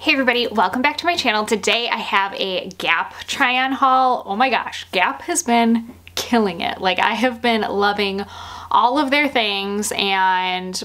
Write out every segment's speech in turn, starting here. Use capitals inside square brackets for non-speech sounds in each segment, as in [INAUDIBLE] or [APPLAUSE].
Hey everybody, welcome back to my channel. Today I have a Gap try-on haul. Oh my gosh, Gap has been killing it. Like I have been loving all of their things and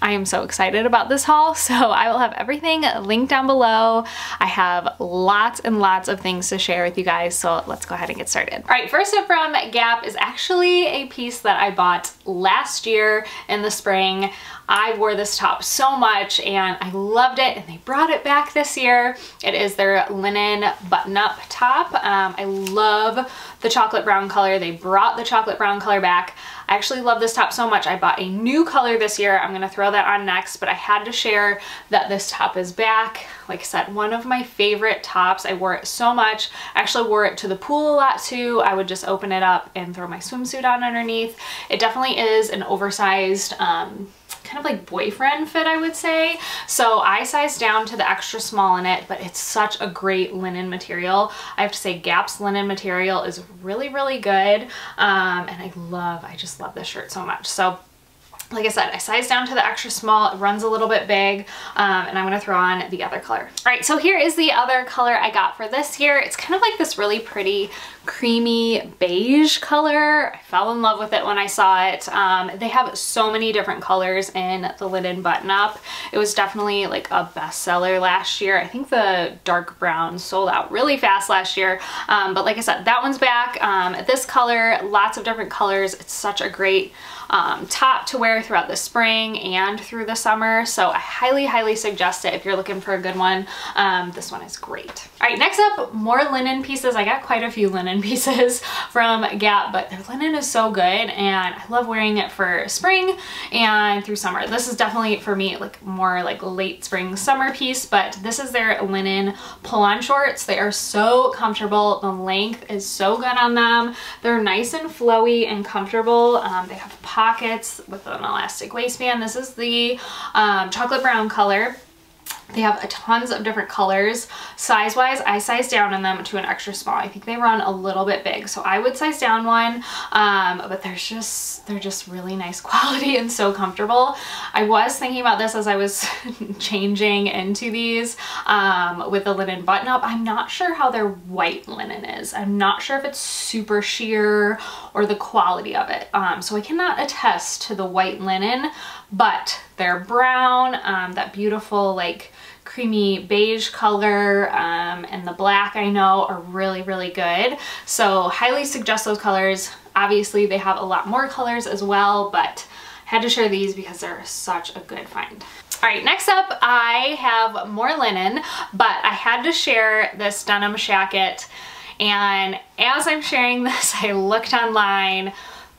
I am so excited about this haul. [LAUGHS] So I will have everything linked down below. I have lots and lots of things to share with you guys. So let's go ahead and get started. All right, first up from Gap is actually a piece that I bought last year in the spring. I wore this top so much and I loved it and they brought it back this year. It is their linen button-up top. Um, I love the chocolate brown color. They brought the chocolate brown color back. I actually love this top so much. I bought a new color this year. I'm gonna throw that on next, but I had to share that this top is back. Like I said, one of my favorite tops. I wore it so much. I actually wore it to the pool a lot too. I would just open it up and throw my swimsuit on underneath. It definitely is an oversized um, kind of like boyfriend fit, I would say. So I sized down to the extra small in it, but it's such a great linen material. I have to say Gap's linen material is really, really good. Um, and I love, I just love this shirt so much. So like I said, I sized down to the extra small. It runs a little bit big, um, and I'm gonna throw on the other color. All right, so here is the other color I got for this year. It's kind of like this really pretty creamy beige color. I fell in love with it when I saw it. Um, they have so many different colors in the linen button up. It was definitely like a bestseller last year. I think the dark brown sold out really fast last year. Um, but like I said, that one's back. Um, this color, lots of different colors. It's such a great um, top to wear throughout the spring and through the summer. So I highly, highly suggest it if you're looking for a good one. Um, this one is great. All right, next up, more linen pieces. I got quite a few [LAUGHS] linen pieces from Gap, but their linen is so good and I love wearing it for spring and through summer. This is definitely for me like more like late spring summer piece, but this is their linen pull-on shorts. They are so comfortable. The length is so good on them. They're nice and flowy and comfortable. Um, they have pockets with an elastic waistband. This is the um, chocolate brown color. They have tons of different colors. Size-wise, I size down in them to an extra small. I think they run a little bit big, so I would size down one, um, but they're just, they're just really nice [LAUGHS] quality and so comfortable. I was thinking about this as I was [LAUGHS] changing into these um, with the linen button-up. I'm not sure how their white linen is. I'm not sure if it's super sheer or the quality of it, um, so I cannot attest to the white linen, but they're brown, um, that beautiful like creamy beige color um, and the black I know are really, really good. So highly suggest those colors. Obviously they have a lot more colors as well, but had to share these because they're such a good find. All right, next up I have more linen, but I had to share this denim shacket and as I'm sharing this, [LAUGHS] I looked online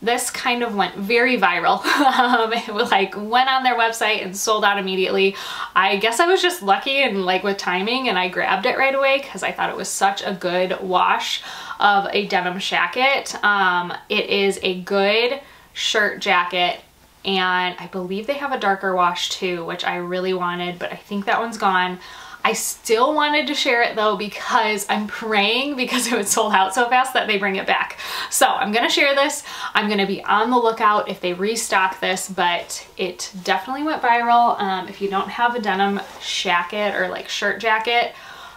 this kind of went very viral. [LAUGHS] um, it like went on their website and sold out immediately. I guess I was just lucky and like with timing and I grabbed it right away because I thought it was such a good wash of a denim jacket. Um, it is a good shirt jacket and I believe they have a darker wash too, which I really wanted, but I think that one's gone. I still wanted to share it though because I'm praying because [LAUGHS] it was sold out so fast that they bring it back. So I'm gonna share this. I'm gonna be on the lookout if they restock this, but it definitely went viral. Um, if you don't have a denim jacket or like shirt jacket,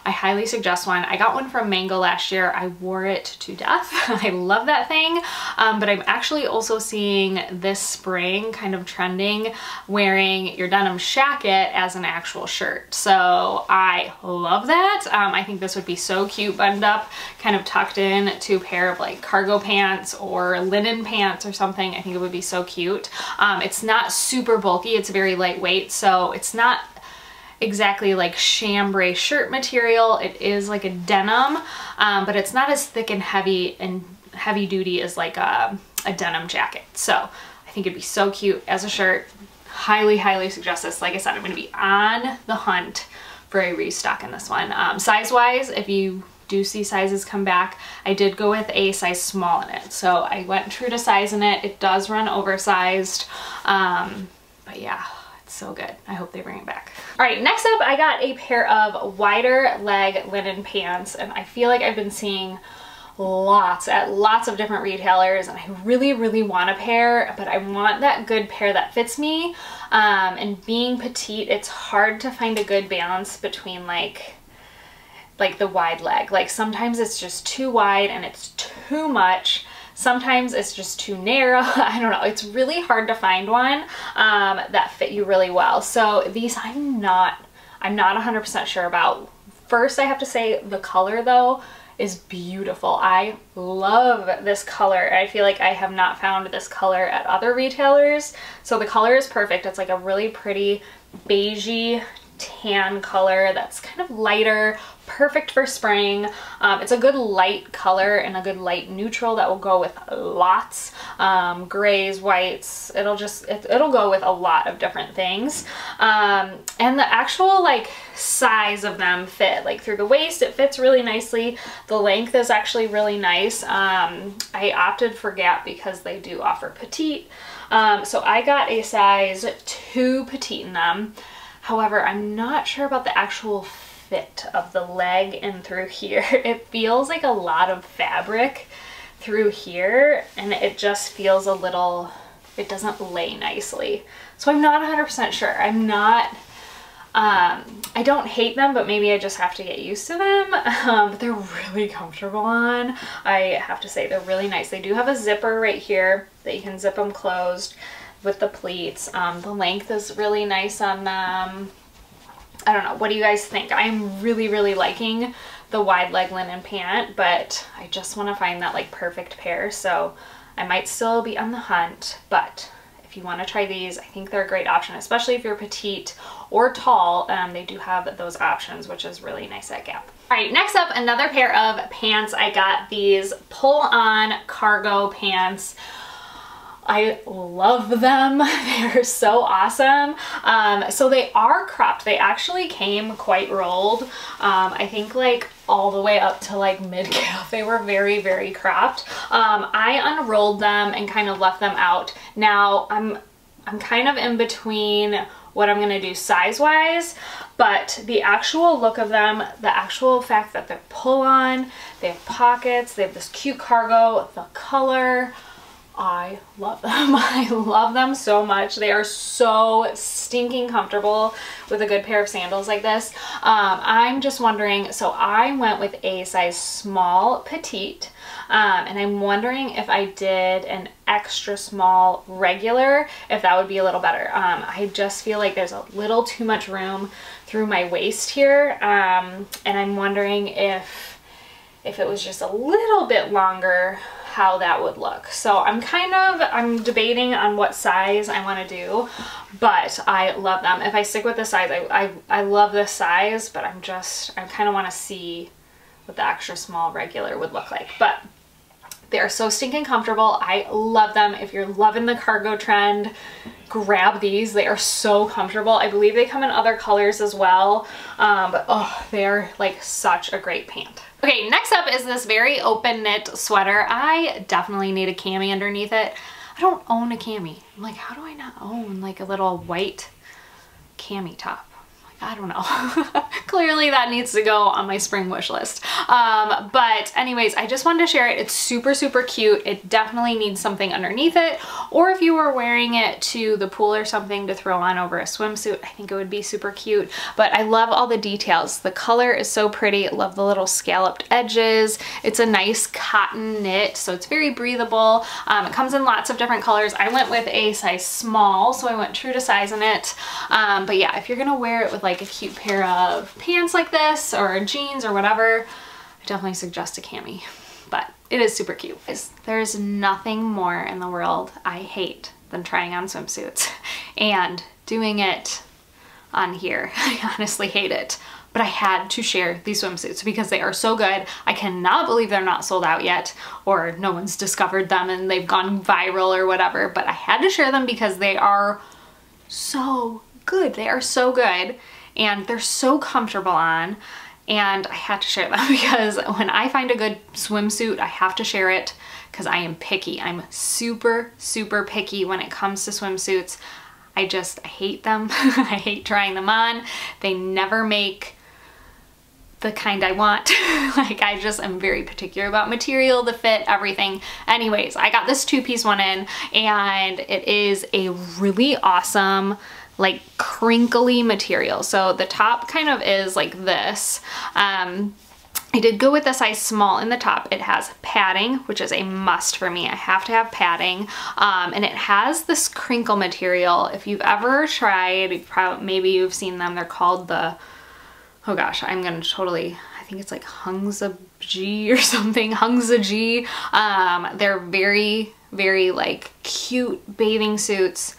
I highly suggest one. I got one from Mango last year. I wore it to death. [LAUGHS] I love that thing. Um, but I'm actually also seeing this spring kind of trending wearing your denim shacket as an actual shirt. So I love that. Um, I think this would be so cute buttoned up, kind of tucked in to a pair of like cargo pants or linen pants or something. I think it would be so cute. Um, it's not super bulky. It's very lightweight. So it's not exactly like chambray shirt material. It is like a denim, um, but it's not as thick and heavy and heavy duty as like a, a denim jacket. So I think it'd be so cute as a shirt. Highly, highly suggest this. Like I said, I'm going to be on the hunt for a restock in this one. Um, Size-wise, if you do see sizes come back, I did go with a size small in it. So I went true to size in it. It does run oversized. Um, but yeah, so good. I hope they bring it back. All right, next up, I got a pair of wider leg linen pants, and I feel like I've been seeing lots at lots of different retailers and I really really want a pair but I want that good pair that fits me um, and being petite it's hard to find a good balance between like like the wide leg like sometimes it's just too wide and it's too much sometimes it's just too narrow [LAUGHS] I don't know it's really hard to find one um, that fit you really well so these I'm not I'm not 100% sure about first I have to say the color though is beautiful. I love this color. I feel like I have not found this color at other retailers. So the color is perfect. It's like a really pretty beigey tan color that's kind of lighter, perfect for spring. Um, it's a good light color and a good light neutral that will go with lots. Um, grays, whites, it'll just, it, will go with a lot of different things. Um, and the actual like size of them fit, like through the waist, it fits really nicely. The length is actually really nice. Um, I opted for Gap because they do offer petite. Um, so I got a size two petite in them. However, I'm not sure about the actual fit of the leg and through here. [LAUGHS] It feels like a lot of fabric through here and it just feels a little, it doesn't lay nicely. So I'm not 100% sure. I'm not, um, I don't hate them, but maybe I just have to get used to them. [LAUGHS] Um, but they're really comfortable on. I have to say they're really nice. They do have a zipper right here that you can zip them closed with the pleats. Um, the length is really nice on them. I don't know. What do you guys think? I'm really, really liking the wide leg linen pant, but I just want to find that like perfect pair. So I might still be on the hunt, but if you want to try these, I think they're a great option, especially if you're petite or tall. Um, they do have those options, which is really nice at Gap. All right, next up, another pair of pants. I got these pull-on cargo pants. I love them. [LAUGHS] They're so awesome. Um, so they are cropped. They actually came quite rolled. Um, I think like all the way up to like mid calf. [LAUGHS] They were very, very cropped. Um, I unrolled them and kind of left them out. Now I'm, I'm kind of in between what I'm gonna do size wise, but the actual look of them, the actual fact that they're pull on, they have pockets, they have this cute cargo, the color, I love them. [LAUGHS] I love them so much. They are so stinking comfortable with a good pair of sandals like this. Um, I'm just wondering, so I went with a size small petite, um, and I'm wondering if I did an extra small regular, if that would be a little better. Um, I just feel like there's a little too much room through my waist here, um, and I'm wondering if if it was just a little bit longer how that would look. So I'm kind of, I'm debating on what size I want to do, but I love them. If I stick with the size, I, I, I love this size, but I'm just, I kind of want to see what the extra small regular would look like. But they are so stinking comfortable. I love them. If you're loving the cargo trend, grab these. They are so comfortable. I believe they come in other colors as well. Um, but oh, they're like such a great pant. Okay, next up is this very open knit sweater. I definitely need a cami underneath it. I don't own a cami. I'm like, how do I not own like a little white cami top? I don't know. [LAUGHS] Clearly that needs to go on my spring wish list. Um, but anyways, I just wanted to share it. It's super, super cute. It definitely needs something underneath it. Or if you were wearing it to the pool or something to throw on over a swimsuit, I think it would be super cute. But I love all the details. The color is so pretty. I love the little scalloped edges. It's a nice cotton knit, so it's very breathable. Um, it comes in lots of different colors. I went with a size small, so I went true to size in it. Um, but yeah, if you're gonna wear it with like a cute pair of pants like this or jeans or whatever, I definitely suggest a cami. But it is super cute. There's nothing more in the world I hate than trying on swimsuits [LAUGHS] and doing it on here. [LAUGHS] I honestly hate it. But I had to share these swimsuits because they are so good. I cannot believe they're not sold out yet or no one's discovered them and they've gone viral or whatever. But I had to share them because they are so good. They are so good and they're so comfortable on and I had to share [LAUGHS] them because when I find a good swimsuit, I have to share it because I am picky. I'm super, super picky when it comes to swimsuits. I just I hate them. [LAUGHS] I hate trying them on. They never make the kind I want. [LAUGHS] like I just am very particular about material, the fit, everything. Anyways, I got this two-piece one in and it is a really awesome like crinkly material. So the top kind of is like this. Um, I did go with the size small in the top. It has padding, which is a must for me. I have to have padding. Um, and it has this crinkle material. If you've ever tried, probably, maybe you've seen them. They're called the, oh gosh, I'm gonna totally, I think it's like Hunza G or [LAUGHS] something, Hunza G. Um, they're very, very like cute bathing suits.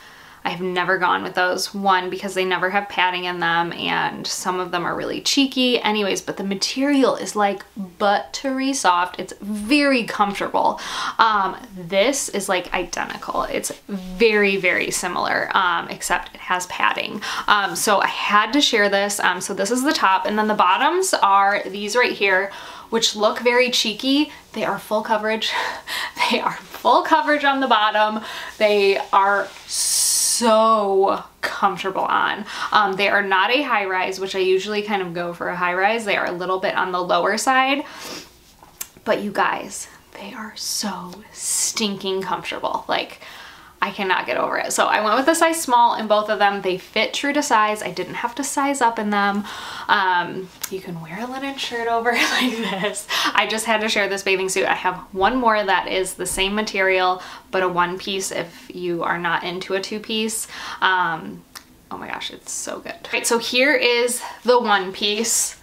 I have never gone with those. One, because they never have padding in them and some of them are really cheeky anyways, but the material is like buttery soft. It's very comfortable. Um, this is like identical. It's very, very similar, um, except it has padding. Um, so I had to share this. Um, so this is the top and then the bottoms are these right here which look very cheeky. They are full coverage. [LAUGHS] they are full coverage on the bottom. They are so comfortable on. Um, they are not a high rise, which I usually kind of go for a high rise. They are a little bit on the lower side, but you guys, they are so stinking comfortable. Like I cannot get over it. So I went with a size small in both of them. They fit true to size. I didn't have to size up in them. Um, you can wear a linen shirt over [LAUGHS] like this. I just had to share this bathing suit. I have one more that is the same material, but a one piece if you are not into a two piece. Um, oh my gosh, it's so good. All right, so here is the one piece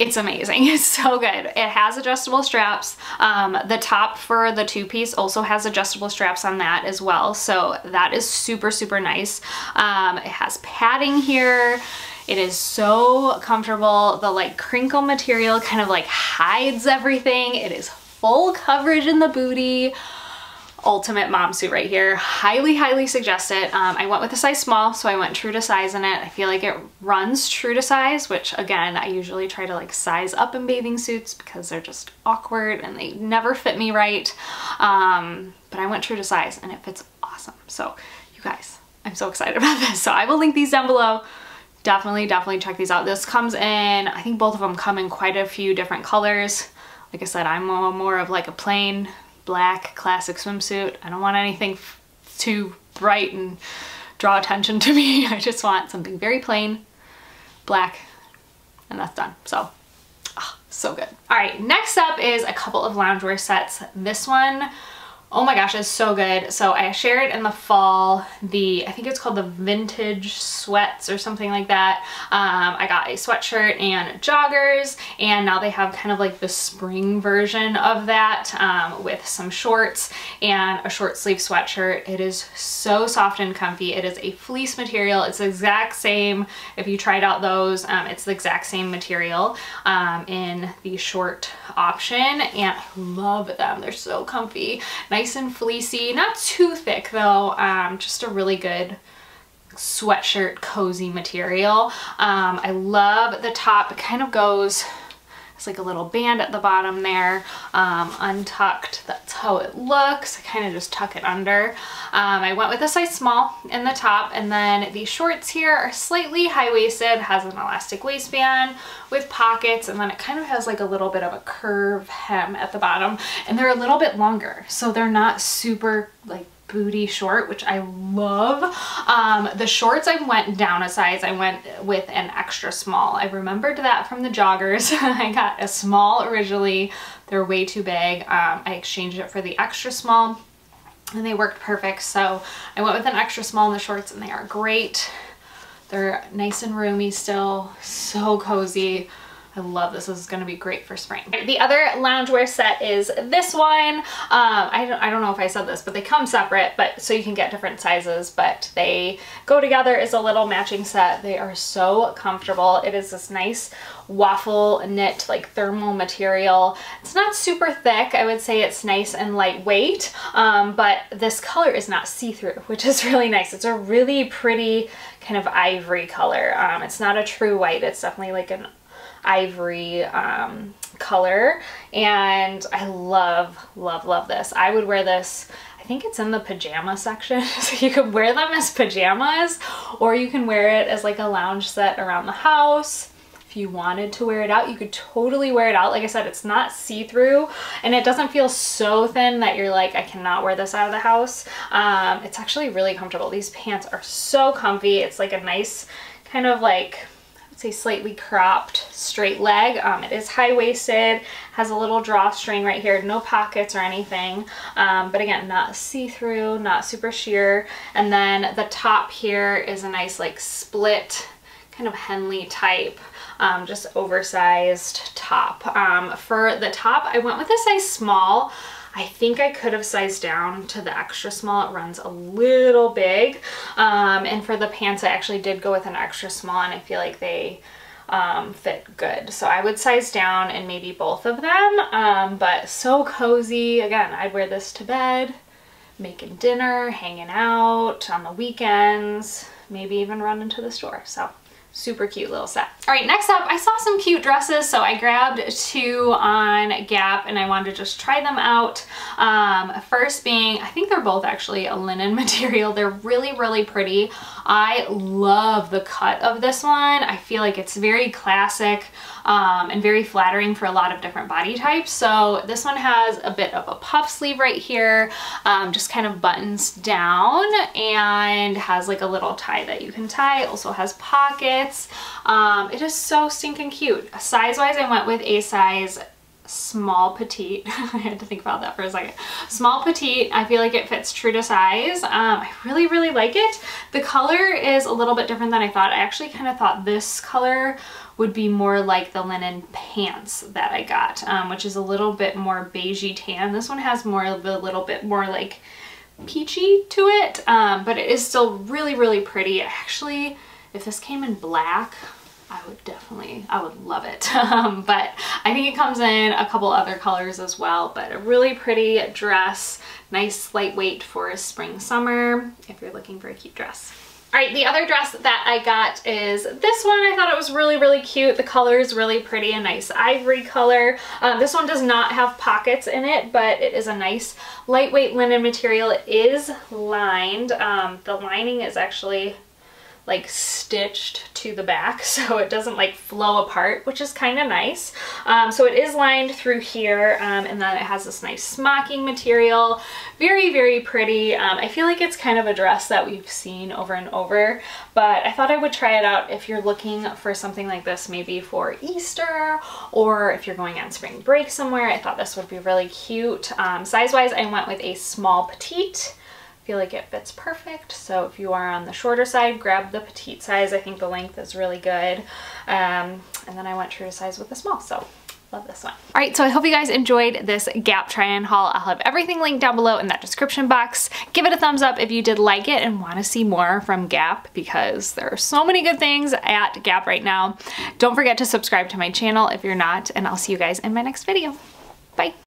it's amazing. [LAUGHS] It's so good. It has adjustable straps. Um, the top for the two-piece also has adjustable straps on that as well. So that is super, super nice. Um, it has padding here. It is so comfortable. The like crinkle material kind of like hides everything. It is full coverage in the booty ultimate mom suit right here. Highly, highly suggest it. Um, I went with a size small, so I went true to size in it. I feel like it runs true to size, which again, I usually try to like size up in bathing suits because they're just awkward and they never fit me right. Um, but I went true to size and it fits awesome. So you guys, I'm so excited [LAUGHS] about this. So I will link these down below. Definitely, definitely check these out. This comes in, I think both of them come in quite a few different colors. Like I said, I'm more of like a plain black classic swimsuit. I don't want anything too bright and draw attention to me. [LAUGHS] I just want something very plain, black, and that's done. So, oh, so good. All right, next up is a couple of loungewear sets. This one Oh my gosh, it's so good. So I shared in the fall the, I think it's called the Vintage Sweats or something like that. Um, I got a sweatshirt and joggers and now they have kind of like the spring version of that um, with some shorts and a short sleeve sweatshirt. It is so soft and comfy. It is a fleece material. It's the exact same, if you tried out those, um, it's the exact same material um, in the short option and I love them. They're so comfy. And nice and fleecy, not too thick though, um, just a really good sweatshirt cozy material. Um, I love the top, it kind of goes it's like a little band at the bottom there, um, untucked. That's how it looks. I kind of just tuck it under. Um, I went with a size small in the top and then the shorts here are slightly high-waisted, has an elastic waistband with pockets and then it kind of has like a little bit of a curve hem at the bottom and they're a little bit longer so they're not super like booty short, which I love. Um, the shorts I went down a size. I went with an extra small. I remembered that from the joggers. [LAUGHS] I got a small originally. They're way too big. Um, I exchanged it for the extra small and they worked perfect. So I went with an extra small in the shorts and they are great. They're nice and roomy still, so cozy. I love this. This is going to be great for spring. The other loungewear set is this one. Um, I, don't, I don't know if I said this, but they come separate, but so you can get different sizes, but they go together as a little matching set. They are so comfortable. It is this nice waffle knit like thermal material. It's not super thick. I would say it's nice and lightweight, um, but this color is not see-through, [LAUGHS] which is really nice. It's a really pretty kind of ivory color. Um, it's not a true white. It's definitely like an ivory um, color and I love, love, love this. I would wear this, I think it's in the pajama section, [LAUGHS] so you could wear them as pajamas or you can wear it as like a lounge set around the house. if you wanted to wear it out, you could totally wear it out. Like I said, it's not see-through and it doesn't feel so thin that you're like, I cannot wear this out of the house. Um, it's actually really comfortable. These pants are so comfy. It's like a nice kind of like say slightly cropped straight leg. Um, it is high-waisted, has a little drawstring right here, no pockets or anything. Um, but again, not see-through, not super sheer. And then the top here is a nice like split kind of Henley type um, just oversized top. Um, for the top, I went with a size small. I think I could have sized down to the extra small. It runs a little big. Um, and for the pants, I actually did go with an extra small and I feel like they um, fit good. So I would size down and maybe both of them, um, but so cozy. Again, I'd wear this to bed, making dinner, hanging out on the weekends, maybe even run into the store. So super cute little set. All right, next up, I saw some cute dresses, so I grabbed two on Gap and I wanted to just try them out. Um, first being, I think they're both actually a linen [LAUGHS] material. They're really, really pretty. I love the cut of this one. I feel like it's very classic um, and very flattering for a lot of different body types. So this one has a bit of a puff sleeve right here, um, just kind of buttons down and has like a little tie that you can tie. It also has pockets. Um, it is so stinking cute. Size-wise, I went with a size small petite. [LAUGHS] I had to think about that for a second. Small petite, I feel like it fits true to size. Um, I really, really like it. The color is a little bit different than I thought. I actually kind of thought this color would be more like the linen pants that I got, um, which is a little bit more beigey tan. This one has more of a little bit more like peachy to it, um, but it is still really, really pretty. Actually, if this came in black, I would definitely, I would love it. [LAUGHS] Um, but I think it comes in a couple other colors as well, but a really pretty dress, nice lightweight for a spring, summer, if you're looking for a cute dress. All right, the other dress that I got is this one. I thought it was really, really cute. The color is really pretty, a nice ivory color. Uh, this one does not have pockets in it, but it is a nice lightweight linen material. It is lined. Um, the lining is actually like stitched to the back [LAUGHS] so it doesn't like flow apart which is kind of nice. Um, so it is lined through here um, and then it has this nice smocking material. Very very pretty. Um, I feel like it's kind of a dress that we've seen over and over but I thought I would try it out if you're looking for something like this maybe for Easter or if you're going on spring break somewhere. I thought this would be really cute. Um, size wise I went with a small petite feel like it fits perfect. So if you are on the shorter side, grab the petite size. I think the length is really good. Um, and then I went true to size with the small. So love this one. All right, so I hope you guys enjoyed this Gap try-on haul. I'll have everything linked down below in that description box. Give it a thumbs up if you did like it and want to see more from Gap because there are so many good things at Gap right now. Don't forget to subscribe to my channel if you're not, and I'll see you guys in my next video. Bye.